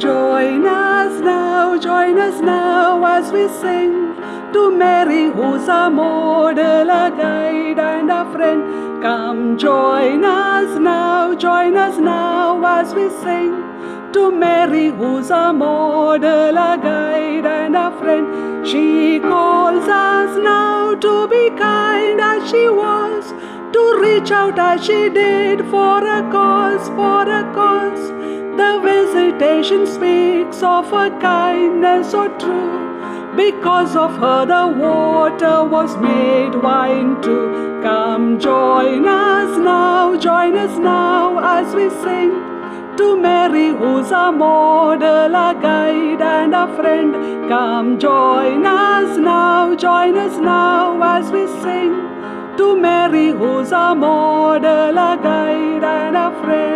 Join us now, join us now as we sing to Mary, who's a model, a guide, and a friend. Come join us now, join us now as we sing to Mary, who's a model, a guide, and a friend. She calls us now to be kind as she was, to reach out as she did for a cause, for a cause. The visitation speaks of her kindness so true. Because of her, the water was made wine too. Come join us now, join us now as we sing to Mary, who's a model, a guide, and a friend. Come join us now, join us now as we sing to Mary, who's a model, a guide, and a friend.